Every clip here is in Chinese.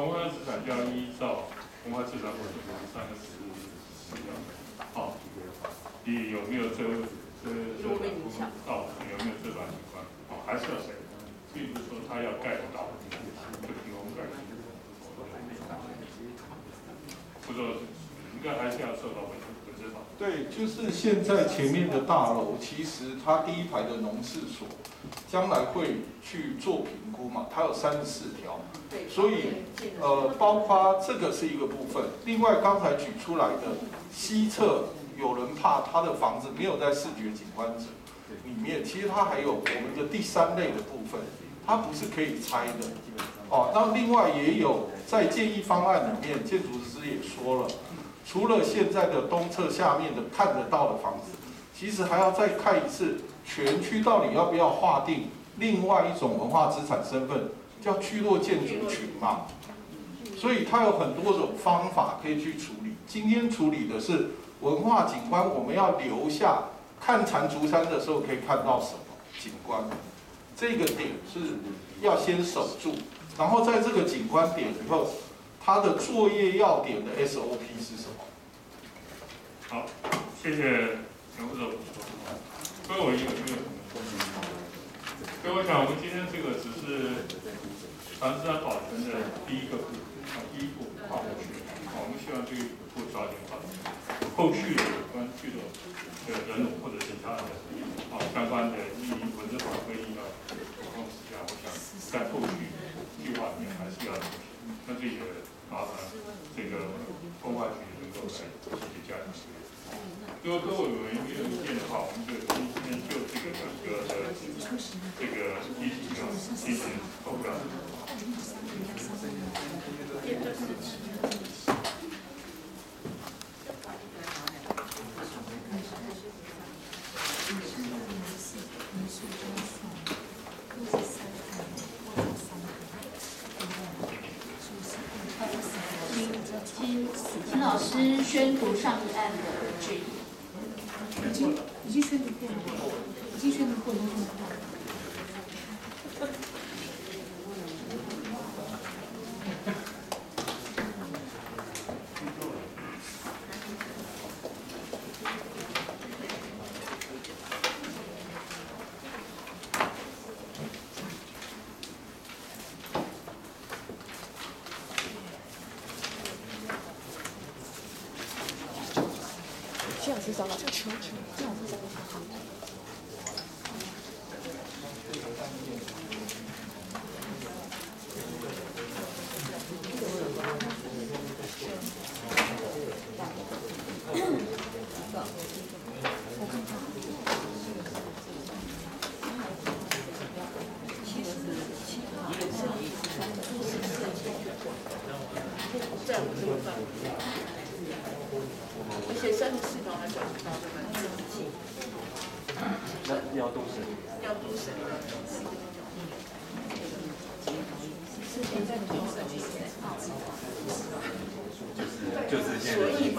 文化资产就要依照文化资产管理法三个十十条，好，你有没有这这这部分哦，有没有这段情况？哦，还是要谁？并不是说他要盖得到，就凭空盖。不知道，应该还是要受到文文资法。对，就是现在前面的大楼，其实它第一排的农事所，将来会去做评估嘛，它有三十四条，所以呃，包括这个是一个部分。另外刚才举出来的西侧，有人怕他的房子没有在视觉景观者里面，其实它还有我们的第三类的部分，它不是可以拆的。哦，那另外也有在建议方案里面，建筑师也说了。除了现在的东侧下面的看得到的房子，其实还要再看一次全区到底要不要划定另外一种文化资产身份，叫聚落建筑群嘛。所以它有很多种方法可以去处理。今天处理的是文化景观，我们要留下看残竹山的时候可以看到什么景观，这个点是要先守住，然后在这个景观点以后。它的作业要点的 SOP 是什么？好，谢谢陈副总。各位有没有？各位想，我们今天这个只是长治安保存的第一个步，啊，第一步跨过去。我们希望这一步早点完成。后续的有关剧的的人或者其他的啊相关的意义文字法规要补充时间，我想在后续计划里面还是要那这个。麻烦这个公化局能够来积极加强。如果各位有没有意见的话，我们就今天就这个整个的这个议题啊进行投票。请老师宣读上一案的决议。已经已经宣读过了，已经宣读过了吃香辣。些生殖系统转移到这个生殖。那要毒是？尿毒是里。就是就是现在。所以嘛。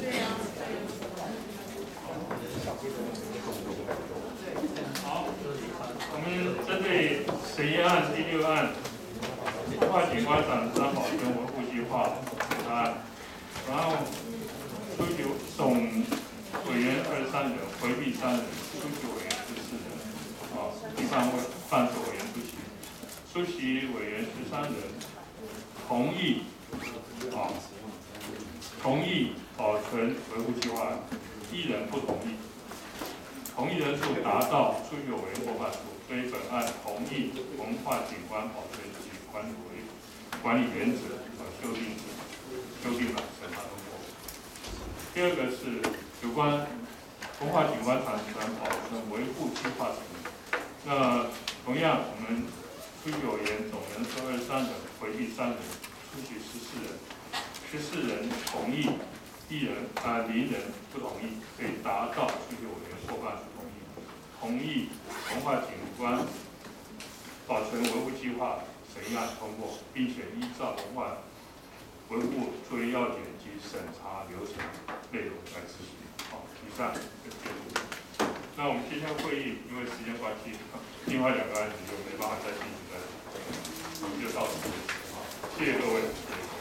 对呀。好，我们针对十一案、第六案。文化景观展的保存维护计划啊，然后出席总委员二十三人，回避三人，出席委员十四人，啊，第三位办事委员出席，出席委员十三人，同意啊，同意保存维护计划，一人不同意，同意人数达到出席委员过半数，所以本案同意文化景观保存计划。管理管理原则啊修订修订版审查通过。第二个是有关文化景观产权保存维护计划，那同样我们出席委员总人数二十三人，回避三人，出席十四人，十四人同意一人啊零人不同意，可以达到出席委员过半数同意，同意文化景观保存维护计划。本案通过，并且依照《文化文物作为要点》及审查流程内容来执行。好，以上就结束。那我们今天会议因为时间关系，另外两个案子就没办法再进行了，我们就到此。好，谢谢各位。